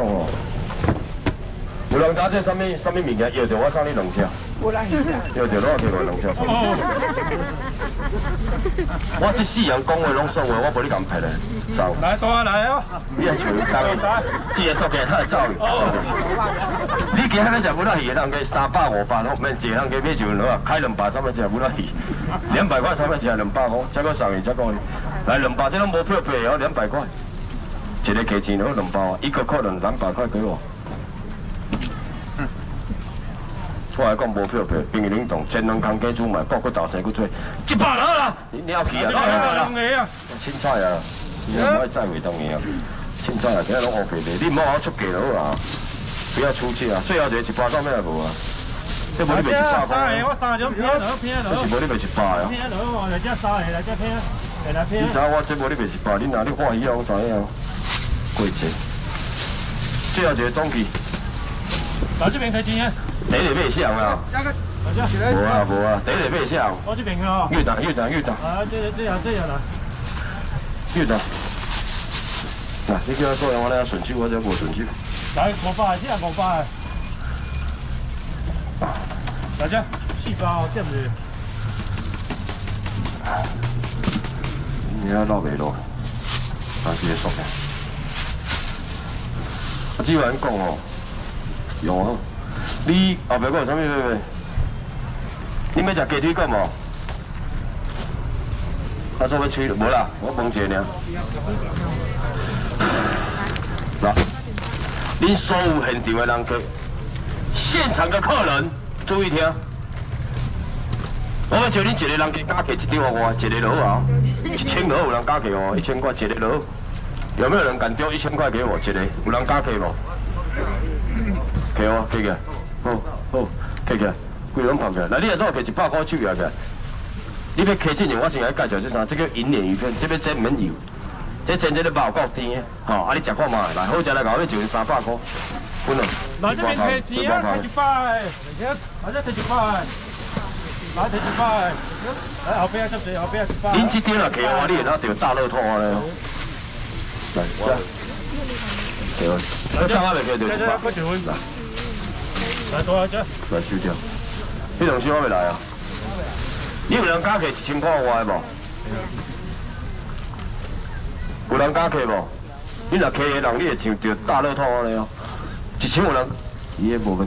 哦，有两家这上面，上面明天要着我送你龙虾。有要着我叫个龙虾。我这四人讲话拢送话，我不你敢劈嘞。走，来，送啊来啊！你也坐，三个人。个熟客，他来走。哦。你今日吃乌拉鱼，一人给三百五百，后面一人给尾就啊，开两百，三百吃乌拉鱼？两百块，三百吃两百五，再个送鱼？再个？来两百，这都没票票哦，两百块。一个价钱两包，一个能两百块给我。我来讲无票票，并未冷冻，前两空加做买，各个投资去做一百啦！你你要去啊？我讲两个啊，凊彩啊，我爱再袂动个啊，凊彩啊，今仔拢好块块，你唔好出价好啊，不要出价，最后一个一百到咩啊无啊？即无你卖一百块啊？我三个，我三个钟片啊，片啊，片啊，是无你卖一百啊。片啊，来只三个，来只片来只片你知我即无你卖一百，你哪里欢喜啊？我知影。贵些，最后就是装机。老这边开机啊？第一遍先啊。无啊无啊，第一遍先。我这边去哦。越打越打越打。啊，这这样这样打。越打。啊、你叫他过我来顺钱，我这无顺钱。来五百，这五百。老叔，四包，接住。你要落未落？还是得收下。我之前讲哦，有啊。你后伯哥有啥物事？你们食鸡腿干无？我说乜吹？无啦，我一下尔。那，恁有现场的人客，现场的客人注意听，我们叫恁一个人客加起一两万，一日就好，一千块有人加起哦，一千块一日咯。有没有人敢丢一千块给我这里有人加给我？给我，给给，好好，给给，归阮旁边。那你要多给块？一百块就要个。你要开几样？我先来介绍这三，这叫银鳞鱼片，这边真唔有，这真正的包过天的。好，阿你讲看嘛。来，好再来搞，你就是三百块。不能。哪只面开几啊？一百。来，哪只开一百？哪只一百？来，后边一只水，后边一百。您只点啊？给我，你也要钓大乐透啊？来，这样，这样，那三万未开对吧？来多少只？来十只。李老师，我未来啊。你有人加客一千块外的无？有人加客无？你若客的人，你会上到大乐透的哦。一千有人，伊也无分。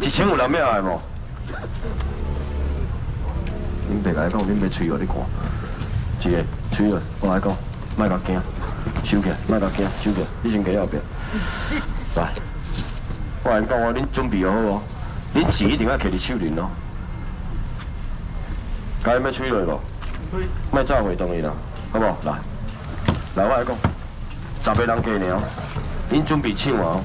一千有人命的无？你别来讲，你别吹哦！你看，一个吹哦，我来讲，别个惊。收起，卖到惊，啊？收你先千几后边。来，我来讲，我恁准备好无？恁钱定要企伫手里咯？该咪吹落去无？卖早回动伊啦，好不？来，来我来讲，十个人过年哦，恁准备唱哦，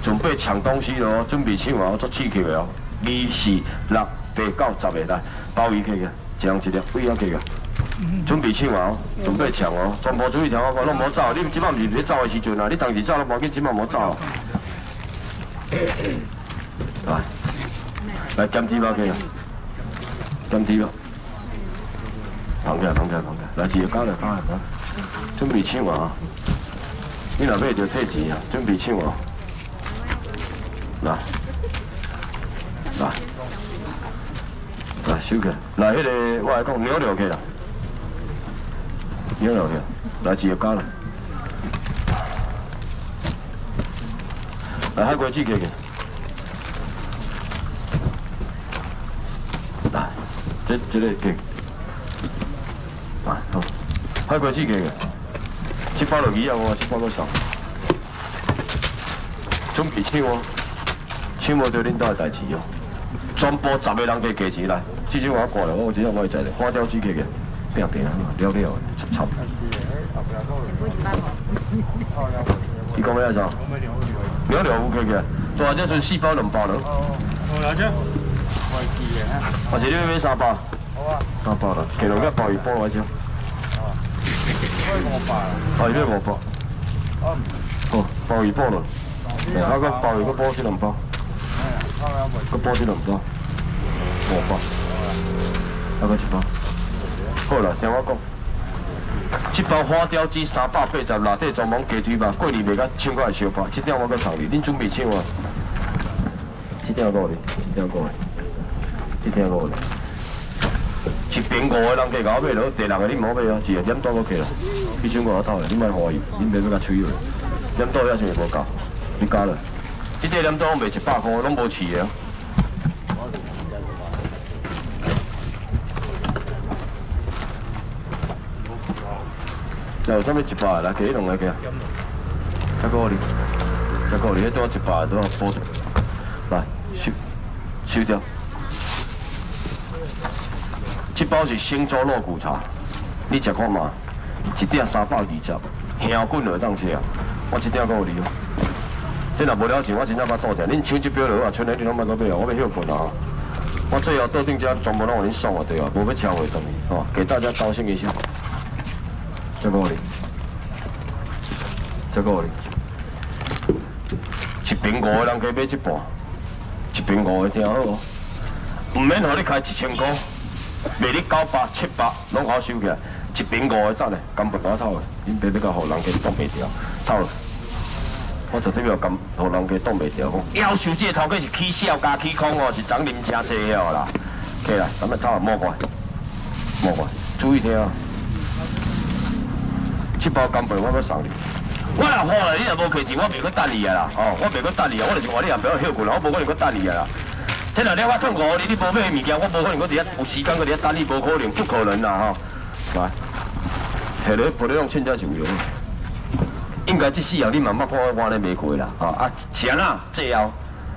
准备抢东西咯，准备唱无？我做刺激的哦，二四六八九十个来，包鱼起个，人一的，不要起个。准备抢哦！准备抢哦！全部注意听我话，拢莫走，你今晚唔是要走的时阵啊！你当时走都无要紧，今次莫走。来，来金子，OK 了，金子了，放下，放下，放下，来，只要交了，交了，准备抢哦！你那边就退钱啊？准备抢哦！来，来，来收起来，迄个我来讲，了了 OK 了。有有有，来字也干了，来开过几给个？来，这这个给。啊好，开过几给个？七八六几有啊？七八六上，中皮超哦，超我队里都系大字哟。传播十个人给给钱来，至少我挂了，我钱我唔会赚的。花椒几级个？平平啊，了了啊。操！前半你讲咩啊？上，聊聊乌龟嘅，都系将四包两包咯。我有张，开机嘅吓。我这里卖三百。好啊。三百啦，其他嘅包鱼包我一张。啊。我包。啊，鱼包冇包。哦，包鱼包咯。那个包鱼个包几两包？个包几两包？冇包。那个几包？够了，听我讲。这包花雕鸡三百八十，内底全部鸡腿肉，过年卖甲千块相款，这点我搁送你。恁准备抢吗？这点够哩，这点够哩，这点够哩。一苹五的人给搞买咯，地龙的恁莫买哦，只要点刀我给咯。你想干哈偷嘞？恁莫怀疑，恁别要甲吹了。点刀还是无够，你加了。这点点刀我卖一百块，拢无起的。有啥物一来，啦，几笼来几啊？再过嚜，再过我一袋一包，一包的，来收收掉。这包是星洲肉骨茶，你食看嘛？一袋三百二十，鸟棍了当吃啊。我一袋够你了。真啊，无聊钱，我真啊把做下。恁手机表了我啊，春你拢买到咩啊？我要休困啊。我最后到顶家全部拢我恁送下对啊，我要抢回东西啊，给大家高兴一下。再个哩，这个哩，一瓶五个人可买一部，一瓶五个听好无？唔免互你开一千块，卖你九百、七百，拢好收起来。一瓶五个赚嘞，根本无法偷的，因白白给人给挡袂掉，偷了。我绝对要给荷人人挡袂掉。要求这个头家是起笑加起空哦，是长林车车了啦。好啦，咱们摸过莫怪，莫怪，注意听。七包干贝，我要送你。我若好了，你若无开钱，我袂去搭你啊啦。哦，我袂去搭你啊，我就是话你也不要孝困啦，我无可能去搭你啊啦。这两天我痛苦你，你无买物件，我无可能去伫遐有时间去伫遐等你，无可能，不可能啦吼。来，摕落玻璃厂请假上用。应该即死后你慢慢看我，我咧袂亏啦。哦，啊，啥啊，最后。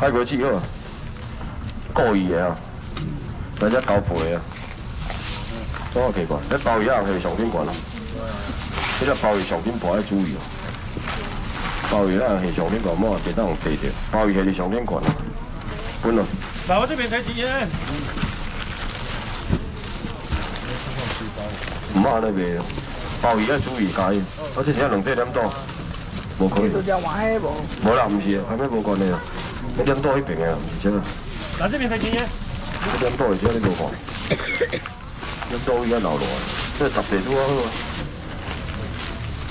海龟仔好，包鱼嘅啊，那家狗皮啊，都好奇怪，这包鱼啊系上边看啦，这个包鱼上边破要注意哦，包鱼啊系上边看，莫别当我地掉，包鱼系你上边看，不了。那我这边睇钱耶。唔好那边，鲍鱼要注意解，我这天两点多，无可能。都食外卖无？啦，唔是，肯定无你能。饮多一瓶啊，唔知啊。嗱，这边睇见嘢。饮多而家啲路况，饮多而家流落嚟，即系特别多啊。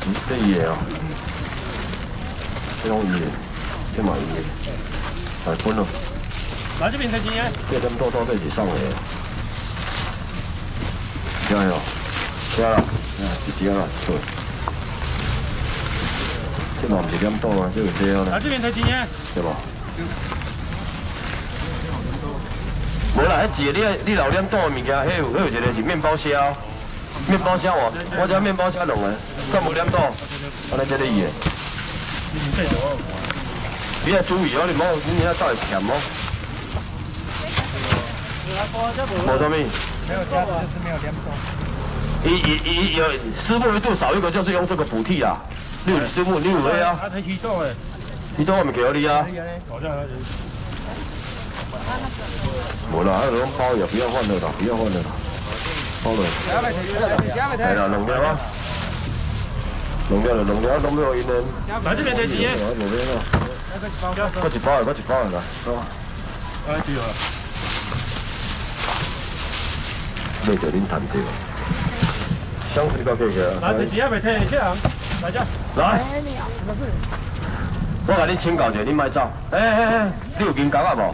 唔得嘢啊，唔容易，唔系易，系款咯。嗱，这边睇见嘢。即系咁多都都系送嚟嘅。加咯，加嗯，是加咯，做。即系唔系咁多啊，即系少啦。嗱，这边睇见嘢。系嘛？无啦，迄几个你你老娘倒的物件，迄有迄有一个是面包车，面包车哦，我将面包车两个，干无黏土，我来才得伊的。你啊注意哦，你莫你遐倒会甜哦。毛装命。没有箱子就是没有黏土。一一一有师傅一度少一个就是用这个补替啊，六树木六个啊。你到外面叫你啊！冇啦，啊种包也不要换了啦，不要换了啦，好了。系啦，弄掉啦，掉啦，掉，来这边拿钱。我一把，我一把啦。走。哎，来，了。要叫恁谈掉。箱子到这个。拿钱钱也别退去啊！来。来。我叫你请教一下，你莫走！哎哎哎，你有警告下无？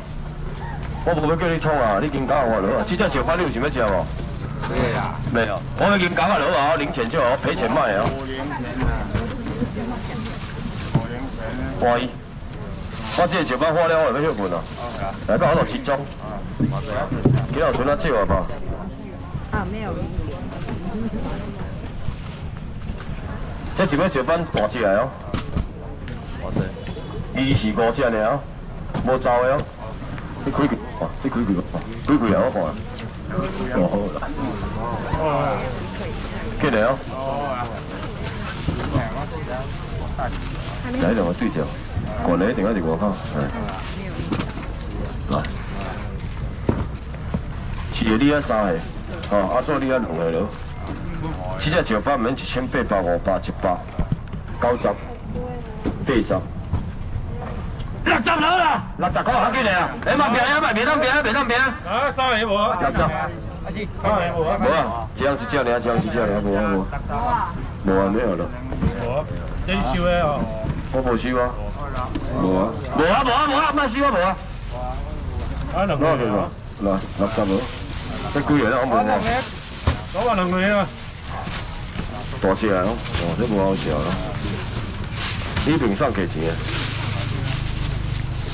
我唔好要叫你冲啊！你警告我我啊。即只石斑你有想要食无？没有，我没有警告下我咯，我零钱就我赔钱卖钱啊！五钱可以。我这个石斑花了，我为乜休盘啊？哎，够好多钱装？几号存得少啊？吧。啊没有。这石斑石斑大起来哦。好的。二是五只了，无走的了。你开开，你开开个，开开也好看。哦好啦。哦。来哦。来我对对着。我来一定一直过好。来。是你阿三的，哦，阿叔你阿红的了。现在酒吧门一千八百五八七八，高招，低招。六十了啦，六十块还给你啊！哎，别变啊，别，别能变啊，别能变！啊，三万啊，六十，还是三万五啊？无啊，这样子叫你啊，这样子叫你啊，无啊，无。无啊没了了。真舒服。我无舒啊。无啊，无啊。无啊，无啊，无啊，蛮啊服啊！啊，那那个，那，六十了。这估计那好多人，好多人人啊。大潮了，哦，这不好潮了。呢边收几钱啊？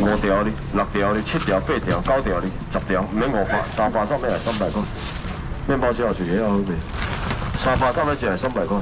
五条哩，六条哩，七条、八条、九条哩，十条，每五发，三百上咩啊？三百块。面包车就也好卖，三百上面几啊，三百块。